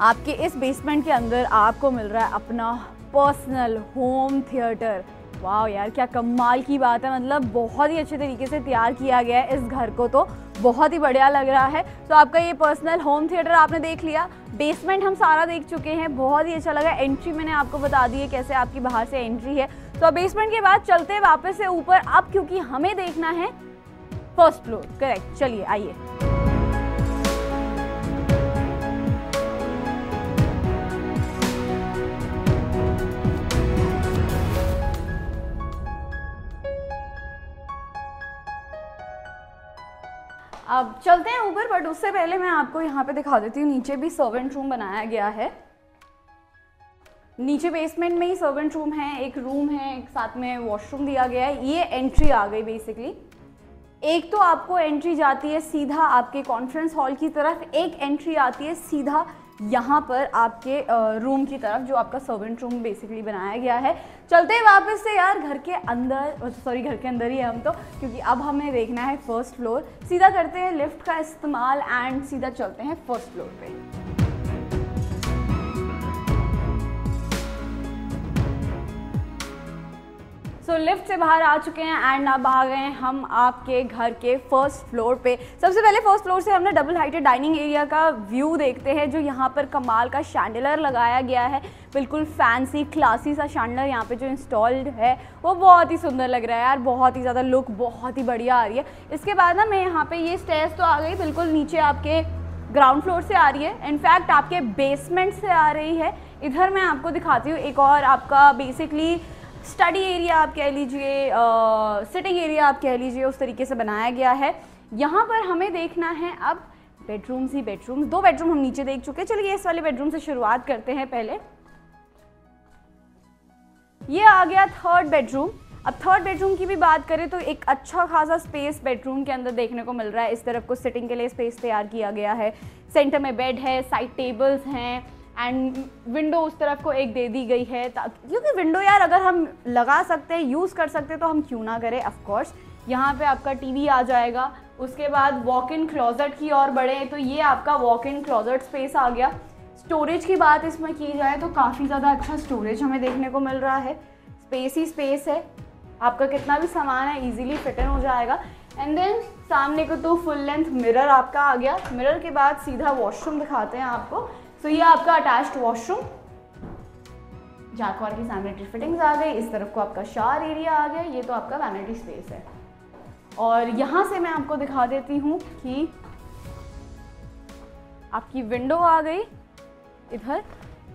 आपके इस बेसमेंट के अंदर आपको मिल रहा है अपना पर्सनल होम थिएटर वाह यार, क्या कमाल की बात है। मतलब बहुत ही अच्छे तरीके से तैयार किया गया है इस घर को तो बहुत ही बढ़िया लग रहा है। तो आपका ये पर्सनल होम थिएटर आपने देख लिया। बेसमेंट हम सारा देख चुके हैं, बहुत ही अच्छा लगा। एंट्री मैंने आपको बता दी है कैसे आपकी बाहर से एंट्री है। तो बेसमेंट के बाद चलते वापस से ऊपर। अब क्योंकि हमें देखना है फ़र्स्ट फ्लोर करेक्ट चलिए, आइए। अब चलते हैं ऊपर बट उससे पहले मैं आपको यहाँ पे दिखा देती हूँ। नीचे भी सर्वेंट रूम बनाया गया है। नीचे बेसमेंट में ही सर्वेंट रूम है, एक रूम है, एक साथ में वॉशरूम दिया गया है। ये एंट्री आ गई बेसिकली एक तो आपको एंट्री जाती है सीधा आपके कॉन्फ्रेंस हॉल की तरफ़, एक एंट्री आती है सीधा यहाँ पर आपके रूम की तरफ़, जो आपका सर्वेंट रूम बेसिकली बनाया गया है। चलते हैं वापस से यार, घर के अंदर सॉरी घर के अंदर ही है हम तो क्योंकि अब हमें देखना है फ़र्स्ट फ्लोर सीधा करते हैं लिफ्ट का इस्तेमाल एंड सीधा चलते हैं फ़र्स्ट फ्लोर पे। सो so, लिफ्ट से बाहर आ चुके हैं एंड अब आ गए हैं हम आपके घर के फ़र्स्ट फ्लोर पे। सबसे पहले फ़र्स्ट फ्लोर से हमने डबल हाइटेड डाइनिंग एरिया का व्यू देखते हैं जो यहाँ पर कमाल का शैंडलर लगाया गया है। बिल्कुल फैंसी क्लासी सा शैंडलर यहाँ पे जो इंस्टॉल्ड है वो बहुत ही सुंदर लग रहा है यार बहुत ही ज़्यादा लुक बहुत ही बढ़िया आ रही है। इसके बाद ना मैं यहाँ पर ये स्टेज तो आ गई बिल्कुल नीचे आपके ग्राउंड फ्लोर से आ रही है। इनफैक्ट आपके बेसमेंट से आ रही है। इधर मैं आपको दिखाती हूँ एक और आपका बेसिकली स्टडी एरिया आप कह लीजिए सिटिंग एरिया आप कह लीजिए, उस तरीके से बनाया गया है। यहाँ पर हमें देखना है अब बेडरूम्स ही बेडरूम दो बेडरूम हम नीचे देख चुके हैं। चलिए इस वाले बेडरूम से शुरुआत करते हैं पहले। ये आ गया थर्ड बेडरूम अब थर्ड बेडरूम की भी बात करें तो एक अच्छा खासा स्पेस बेडरूम के अंदर देखने को मिल रहा है। इस तरफ़ को सिटिंग के लिए स्पेस तैयार किया गया है। सेंटर में बेड है साइड टेबल्स हैं। एंड विंडो उस तरफ़ को एक दे दी गई है क्योंकि विंडो यार अगर हम लगा सकते हैं यूज़ कर सकते हैं तो हम क्यों ना करें? ऑफकोर्स यहाँ पे आपका टीवी आ जाएगा। उसके बाद वॉक इन क्लोजेट की और बढ़े तो ये आपका वॉक इन क्लोजेट स्पेस आ गया। स्टोरेज की बात इसमें की जाए तो काफ़ी ज़्यादा अच्छा स्टोरेज हमें देखने को मिल रहा है। स्पेस ही स्पेस है। आपका कितना भी सामान है इजीली फिट इन हो जाएगा। एंड देन सामने को तो फुल लेंथ मिरर आपका आ गया। मिरर के बाद सीधा वॉशरूम दिखाते हैं आपको। सो so, ये आपका अटैच्ड वॉशरूम जाकवार की सैनिटरी फिटिंग्स आ गई इस तरफ़ को आपका शार एरिया आ गया ये तो आपका वैनिटी स्पेस है। और यहाँ से मैं आपको दिखा देती हूँ कि आपकी विंडो आ गई इधर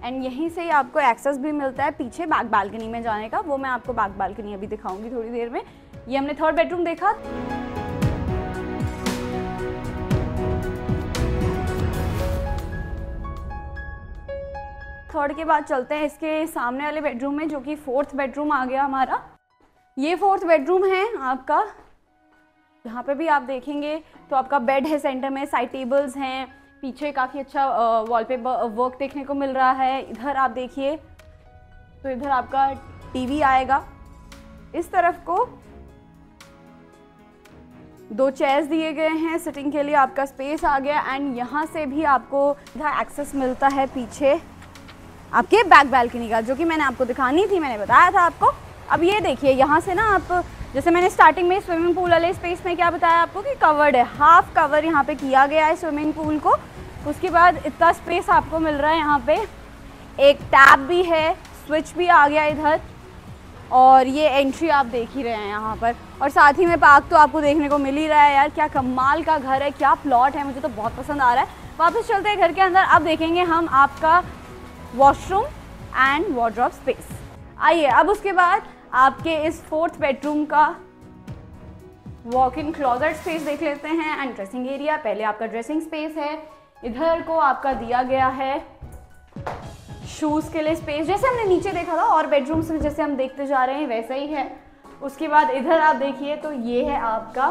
एंड यहीं से ही आपको एक्सेस भी मिलता है पीछे बैक बालकनी में जाने का वो मैं आपको बैक बालकनी अभी दिखाऊँगी थोड़ी देर में। ये हमने थर्ड बेडरूम देखा। थर्ड के बाद चलते हैं इसके सामने वाले बेडरूम में, जो कि फोर्थ बेडरूम आ गया हमारा। ये फोर्थ बेडरूम है आपका। यहाँ पे भी आप देखेंगे तो आपका बेड है सेंटर में साइड टेबल्स हैं, पीछे काफ़ी अच्छा वॉलपेपर वर्क देखने को मिल रहा है। इधर आप देखिए तो इधर आपका टीवी आएगा। इस तरफ़ को दो चेयर्स दिए गए हैं सिटिंग के लिए आपका स्पेस आ गया। एंड यहाँ से भी आपको इधर एक्सेस मिलता है पीछे। आपके बैक बैल्कनी का, जो कि मैंने आपको दिखानी थी, मैंने बताया था आपको। अब ये देखिए, यहाँ से ना आप, जैसे मैंने स्टार्टिंग में स्विमिंग पूल वाले स्पेस में क्या बताया आपको कि कवर्ड है। हाफ़ कवर यहाँ पे किया गया है स्विमिंग पूल को। उसके बाद इतना स्पेस आपको मिल रहा है यहाँ पे। एक टैब भी है स्विच भी आ गया इधर। और ये एंट्री आप देख ही रहे हैं यहाँ पर। और साथ ही में पार्क तो आपको देखने को मिल ही रहा है यार, क्या कमाल का घर है, क्या प्लॉट है, मुझे तो बहुत पसंद आ रहा है। वापस चलते हैं घर के अंदर। अब देखेंगे हम आपका वॉशरूम एंड वॉड्रॉप स्पेस आइए, अब उसके बाद आपके इस फोर्थ बेडरूम का वॉक इन क्लॉजेट स्पेस देख लेते हैं एंड ड्रेसिंग एरिया पहले आपका ड्रेसिंग स्पेस है, इधर को आपका दिया गया है शूज़ के लिए स्पेस जैसे हमने नीचे देखा था, और बेडरूम्स में जैसे हम देखते जा रहे हैं, वैसा ही है। उसके बाद इधर आप देखिए तो ये है आपका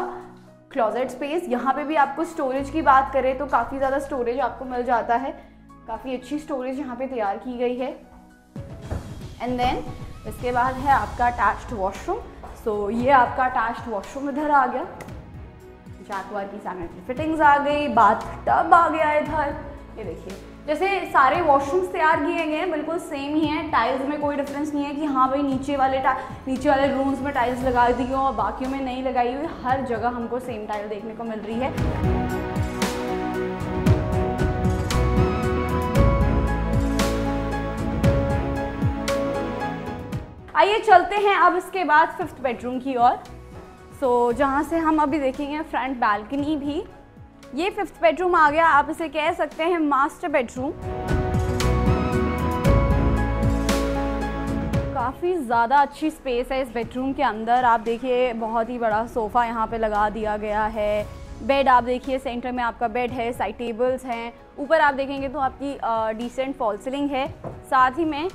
क्लॉजेट स्पेस यहाँ पे भी आपको स्टोरेज की बात करें तो काफ़ी ज़्यादा स्टोरेज आपको मिल जाता है। काफ़ी अच्छी स्टोरेज यहाँ पे तैयार की गई है। एंड देन इसके बाद है आपका अटैच्ड वॉशरूम सो ये आपका अटैच्ड वॉशरूम इधर आ गया। जैकवार की सैनिटरी फिटिंग्स आ गई बाथ टब आ गया इधर। ये देखिए, जैसे सारे वॉशरूम्स तैयार किए गए हैं, बिल्कुल सेम ही हैं। टाइल्स में कोई डिफरेंस नहीं है कि हाँ भाई नीचे वाले नीचे वाले रूम्स में टाइल्स लगा दी हो और बाकियों में नहीं लगाई हुई। हर जगह हमको सेम टाइल देखने को मिल रही है। आइए चलते हैं अब इसके बाद फिफ्थ बेडरूम की ओर। सो so, जहाँ से हम अभी देखेंगे फ्रंट बालकनी भी। ये फिफ्थ बेडरूम आ गया आप इसे कह सकते हैं मास्टर बेडरूम काफ़ी ज़्यादा अच्छी स्पेस है इस बेडरूम के अंदर। आप देखिए बहुत ही बड़ा सोफ़ा यहाँ पे लगा दिया गया है। बेड आप देखिए सेंटर में आपका बेड है साइड टेबल्स हैं। ऊपर आप देखेंगे तो आपकी डिसेंट फॉल सीलिंग है। साथ ही में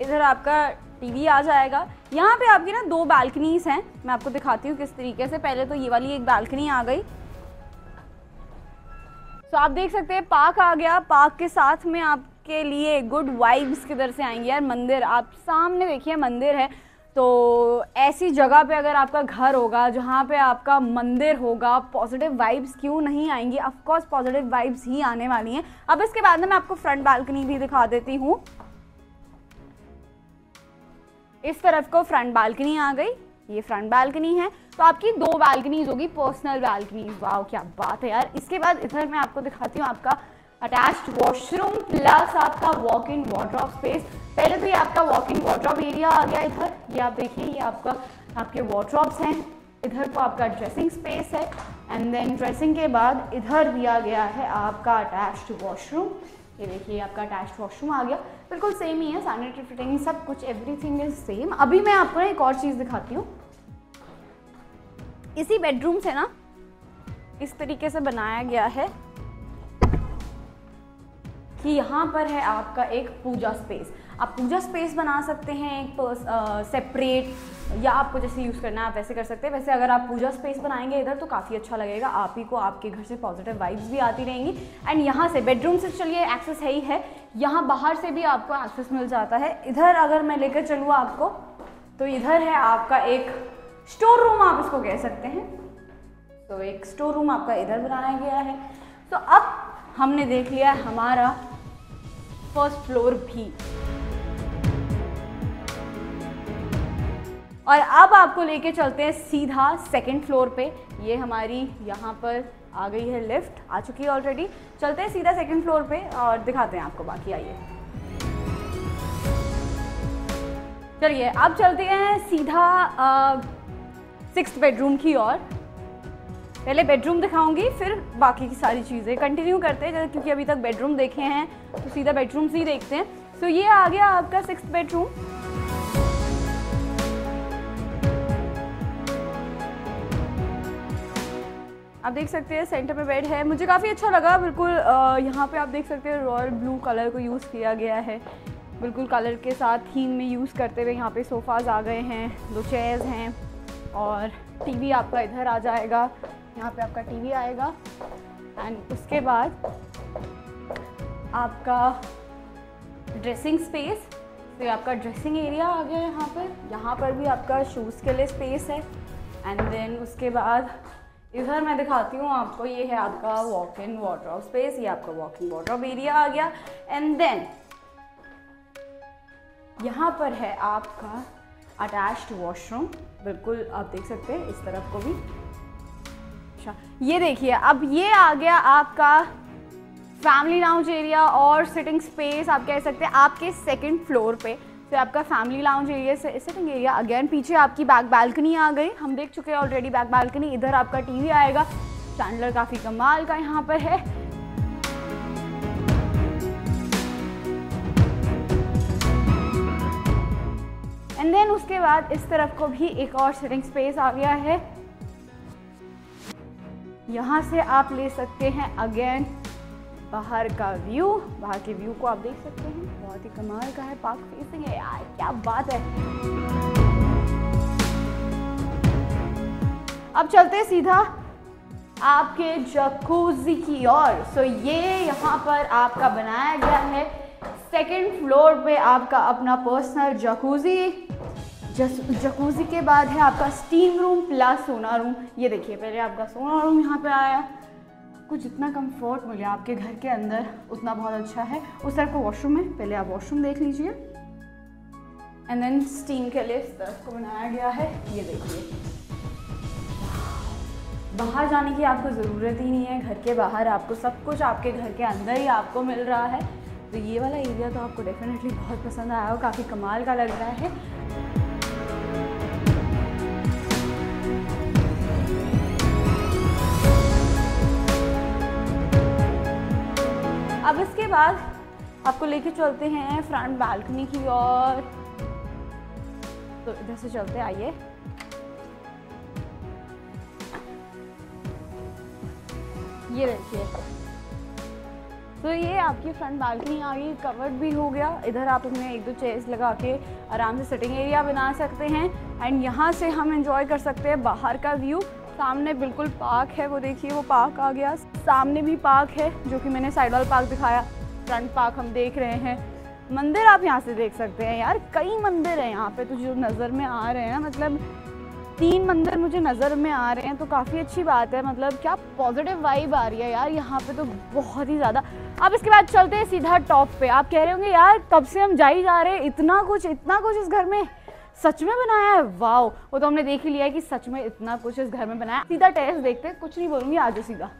इधर आपका टीवी आ जाएगा। यहाँ पे आपकी ना दो बालकनीज हैं। मैं आपको दिखाती हूँ किस तरीके से। पहले तो ये वाली एक बालकनी आ गई। सो आप देख सकते हैं पार्क आ गया। पार्क के साथ में आपके लिए गुड वाइब्स किधर से आएँगे यार? मंदिर। आप सामने देखिए, मंदिर है। तो ऐसी जगह पे अगर आपका घर होगा, जहाँ पे आपका मंदिर होगा पॉजिटिव वाइब्स क्यों नहीं आएँगी? ऑफ़ कोर्स पॉजिटिव वाइब्स ही आने वाली हैं। अब इसके बाद में मैं आपको फ्रंट बालकनी भी दिखा देती हूँ। इस तरफ़ को फ्रंट बालकनी आ गई, ये फ्रंट बालकनी है तो आपकी दो बालकनीज होगी पर्सनल बालकनीज वाह क्या बात है यार। इसके बाद इधर मैं आपको दिखाती हूँ आपका अटैच्ड वॉशरूम प्लस आपका वॉक इन वॉड्रॉप स्पेस पहले तो ये आपका वॉक इन वॉड्रॉप एरिया आ गया इधर। ये आप देखिए, ये आपका, आपके वॉड्रॉप्स हैं। इधर को आपका ड्रेसिंग स्पेस है। एंड देन ड्रेसिंग के बाद इधर दिया गया है आपका अटैच्ड वॉशरूम ये देखिए आपका अटैच्ड वॉशरूम आ गया। बिल्कुल सेम ही है सैनिटरी फिटिंग सब कुछ एवरीथिंग इज़ सेम अभी मैं आपको ना एक और चीज़ दिखाती हूँ। इसी बेडरूम से ना इस तरीके से बनाया गया है कि यहाँ पर है आपका एक पूजा स्पेस आप पूजा स्पेस बना सकते हैं, एक सेपरेट या आपको जैसे यूज़ करना है, आप वैसे कर सकते हैं। वैसे अगर आप पूजा स्पेस बनाएँगे इधर तो काफ़ी अच्छा लगेगा। आप ही को आपके घर से पॉजिटिव वाइब्स भी आती रहेंगी। एंड यहाँ से बेडरूम से चलिए एक्सेस है ही है। यहाँ बाहर से भी आपको एक्सेस मिल जाता है। इधर अगर मैं लेकर चलूँ आपको तो इधर है आपका एक स्टोर रूम आप इसको कह सकते हैं। तो एक स्टोर रूम आपका इधर बनाया गया है। तो अब हमने देख लिया हमारा फ़र्स्ट फ्लोर भी। और अब आपको लेके चलते हैं सीधा सेकंड फ्लोर पे। ये हमारी यहाँ पर आ गई है लिफ्ट आ चुकी है ऑलरेडी चलते हैं सीधा सेकंड फ्लोर पे और दिखाते हैं आपको बाकी, आइए। चलिए, अब चलते हैं सीधा सिक्स बेडरूम की ओर। पहले बेडरूम दिखाऊँगी, फिर बाकी की सारी चीज़ें। कंटिन्यू करते हैं क्योंकि अभी तक बेडरूम देखे हैं तो सीधा बेडरूम से ही देखते हैं। तो ये आ गया आपका सिक्स बेडरूम आप देख सकते हैं सेंटर में बेड है। मुझे काफ़ी अच्छा लगा, बिल्कुल यहाँ पे आप देख सकते हैं रॉयल ब्लू कलर को यूज़ किया गया है। बिल्कुल कलर के साथ थीम में यूज़ करते हुए यहाँ पे सोफ़ाज़ आ गए हैं, दो चेयर्स हैं और टीवी आपका इधर आ जाएगा। यहाँ पे आपका टीवी आएगा। एंड उसके बाद आपका ड्रेसिंग स्पेस तो आपका ड्रेसिंग एरिया आ गया है यहाँ पर यहाँ पर भी आपका शूज़ के लिए स्पेस है। एंड देन उसके बाद इधर मैं दिखाती हूँ आपको, ये है आपका वॉक इन वाटर स्पेस ये आपका वॉक इन वाटर एरिया आ गया। एंड देन यहाँ पर है आपका अटैच्ड वॉशरूम बिल्कुल, आप देख सकते हैं, इस तरफ़ को भी। अच्छा ये देखिए, अब ये आ गया आपका फैमिली लाउंज एरिया और सिटिंग स्पेस आप कह सकते हैं, आपके सेकंड फ्लोर पे। तो आपका family lounge area sitting area again पीछे आपकी बैक बालकनी आ गई। हम देख चुके हैं ऑलरेडी बैक बालकनी इधर आपका टीवी आएगा। चैंडलर काफ़ी कमाल का यहाँ पर है। एंड देन उसके बाद इस तरफ़ को भी एक और सिटिंग स्पेस आ गया है। यहाँ से आप ले सकते हैं अगेन बाहर का व्यू, बाहर के व्यू को आप देख सकते हैं। बहुत ही कमाल का है पार्क फेसिंग है यार, क्या बात है। अब चलते सीधा आपके जकूजी की ओर। सो ये यहाँ पर आपका बनाया गया है। सेकेंड फ्लोर पे आपका अपना पर्सनल जकूजी जकूजी के बाद है आपका steam room plus sauna room ये देखिए, पहले आपका सोना रूम यहाँ पे आया। कुछ जितना कंफर्ट मिले आपके घर के अंदर, उतना बहुत अच्छा है। उस तरफ़ को वॉशरूम है। पहले आप वॉशरूम देख लीजिए। एंड देन स्टीम के लिए इस तरफ़ को बनाया गया है। ये देखिए। बाहर जाने की आपको ज़रूरत ही नहीं है। घर के बाहर आपको सब कुछ आपके घर के अंदर ही आपको मिल रहा है। तो ये वाला एरिया तो आपको डेफिनेटली बहुत पसंद आया हो काफ़ी कमाल का लग रहा है। अब इसके बाद आपको लेके चलते हैं फ्रंट बालकनी की और तो इधर से चलते आइए। ये देखिए। तो ये आपकी फ्रंट बालकनी आ गई कवर्ड भी हो गया। इधर आप इसमें एक दो चेयर्स लगा के आराम से सिटिंग एरिया बना सकते हैं। एंड यहाँ से हम इंजॉय कर सकते हैं बाहर का व्यू सामने बिल्कुल पार्क है, वो देखिए, वो पार्क आ गया। सामने भी पार्क है, जो कि मैंने साइड वाला पार्क दिखाया। फ्रंट पार्क हम देख रहे हैं। मंदिर आप यहाँ से देख सकते हैं यार, कई मंदिर हैं यहाँ पे तो जो नज़र में आ रहे हैं मतलब तीन मंदिर मुझे नज़र में आ रहे हैं तो काफ़ी अच्छी बात है। मतलब क्या पॉजिटिव वाइब आ रही है यार यहाँ पे तो बहुत ही ज़्यादा। अब इसके बाद चलते हैं सीधा टॉप पे। आप कह रहे होंगे, यार, कब से हम जा ही जा रहे हैं? इतना कुछ इतना कुछ इस घर में? सच में बनाया है? वाओ। वो तो हमने देख ही लिया है कि सच में इतना कुछ इस घर में बनाया सीधा टेरेस देखते हैं। कुछ नहीं बोलूँगी आज सीधा।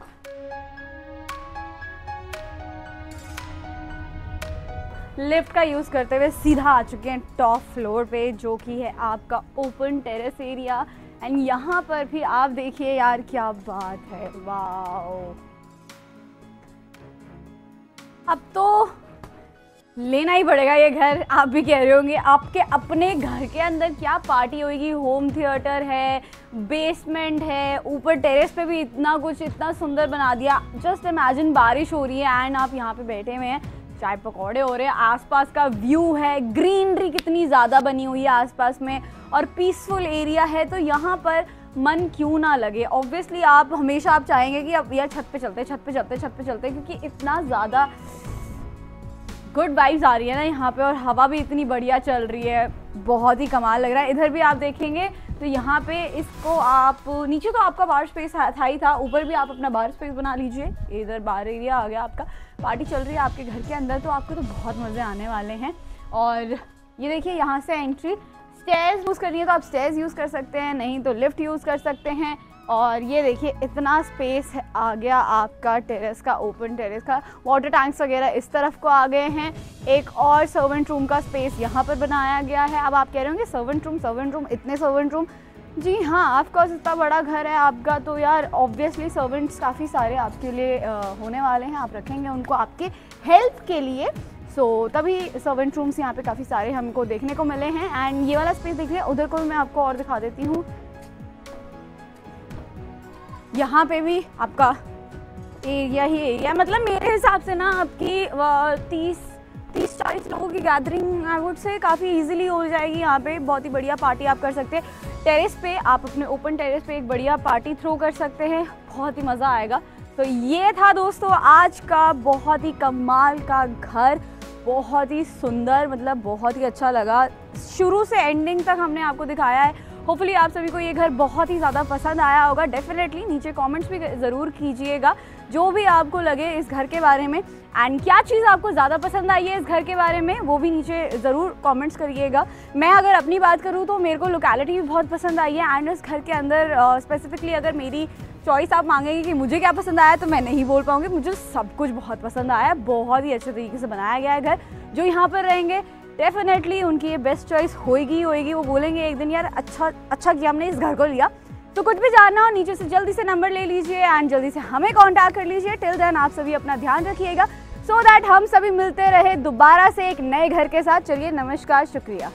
लिफ्ट का यूज़ करते हुए सीधा आ चुके हैं टॉप फ्लोर पे, जो कि है आपका ओपन टेरेस एरिया। एंड यहाँ पर भी आप देखिए यार, क्या बात है। वाओ। अब तो लेना ही पड़ेगा ये घर, आप भी कह रहे होंगे। आपके अपने घर के अंदर क्या पार्टी होगी होम थिएटर है बेसमेंट है, ऊपर टेरेस पे भी इतना कुछ, इतना सुंदर बना दिया। जस्ट इमेजिन बारिश हो रही है एंड आप यहाँ पे बैठे हुए हैं। चाय पकौड़े हो रहे हैं। आसपास का व्यू है ग्रीनरी कितनी ज़्यादा बनी हुई है आसपास में। और पीसफुल एरिया है तो यहाँ पर मन क्यों ना लगे? ऑब्वियसली आप हमेशा आप चाहेंगे कि अब यार छत पे चलते, छत पे चलते, छत पे चलते, क्योंकि इतना ज़्यादा गुड वाइब्स आ रही है ना यहाँ पे और हवा भी इतनी बढ़िया चल रही है। बहुत ही कमाल लग रहा है। इधर भी आप देखेंगे तो यहाँ पे इसको आप, नीचे तो आपका बार स्पेस था ही था, ऊपर भी आप अपना बार स्पेस बना लीजिए। इधर बार एरिया आ गया आपका पार्टी चल रही है आपके घर के अंदर तो आपको तो बहुत मज़े आने वाले हैं। और ये देखिए यहाँ से एंट्री स्टेयर्स यूज़ करनी है तो आप स्टेयर्स यूज़ कर सकते हैं, नहीं तो लिफ्ट यूज़ कर सकते हैं। और ये देखिए इतना स्पेस आ गया आपका टेरेस का ओपन टेरेस का। वाटर टैंक्स वगैरह इस तरफ़ को आ गए हैं। एक और सर्वेंट रूम का स्पेस यहाँ पर बनाया गया है। अब आप कह रहे होंगे सर्वेंट रूम सर्वेंट रूम इतने सर्वेंट रूम जी हाँ ऑफकोर्स इतना बड़ा घर है आपका तो यार ऑब्वियसली सर्वेंट्स काफ़ी सारे आपके लिए होने वाले हैं। आप रखेंगे उनको आपके हेल्प के लिए। सो so, तभी सर्वेंट रूम्स यहाँ पे काफ़ी सारे हमको देखने को मिले हैं। एंड ये वाला स्पेस देख लिया उधर को भी मैं आपको और दिखा देती हूँ। यहाँ पे भी आपका एरिया ही एरिया मतलब मेरे हिसाब से ना आपकी तीस तीस, चालीस लोगों की गैदरिंग आई वुड से काफ़ी इजीली हो जाएगी यहाँ पे। बहुत ही बढ़िया पार्टी आप कर सकते हैं। टेरेस पे आप अपने ओपन टेरेस पे एक बढ़िया पार्टी थ्रो कर सकते हैं। बहुत ही मज़ा आएगा। तो ये था दोस्तों आज का बहुत ही कमाल का घर। बहुत ही सुंदर मतलब बहुत ही अच्छा लगा। शुरू से एंडिंग तक हमने आपको दिखाया है। होपफुली आप सभी को ये घर बहुत ही ज़्यादा पसंद आया होगा। डेफिनेटली नीचे कमेंट्स भी ज़रूर कीजिएगा। जो भी आपको लगे इस घर के बारे में एंड क्या चीज़ आपको ज़्यादा पसंद आई है इस घर के बारे में, वो भी नीचे ज़रूर कमेंट्स करिएगा। मैं अगर अपनी बात करूँ तो मेरे को लोकेलिटी भी बहुत पसंद आई है एंड इस घर के अंदर स्पेसिफिकली अगर मेरी चॉइस आप मांगेंगे कि मुझे क्या पसंद आया तो मैं नहीं बोल पाऊँगी। मुझे सब कुछ बहुत पसंद आया। बहुत ही अच्छे तरीके से बनाया गया है घर। जो यहाँ पर रहेंगे डेफिनेटली उनकी ये बेस्ट चॉइस होएगी होएगी। वो बोलेंगे एक दिन, यार अच्छा अच्छा किया हमने इस घर को लिया। तो कुछ भी जानना हो, नीचे से जल्दी से नंबर ले लीजिए एंड जल्दी से हमें कॉन्टैक्ट कर लीजिए। टिल देन आप सभी अपना ध्यान रखिएगा। सो so दैट हम सभी मिलते रहे दोबारा से एक नए घर के साथ। चलिए, नमस्कार, शुक्रिया।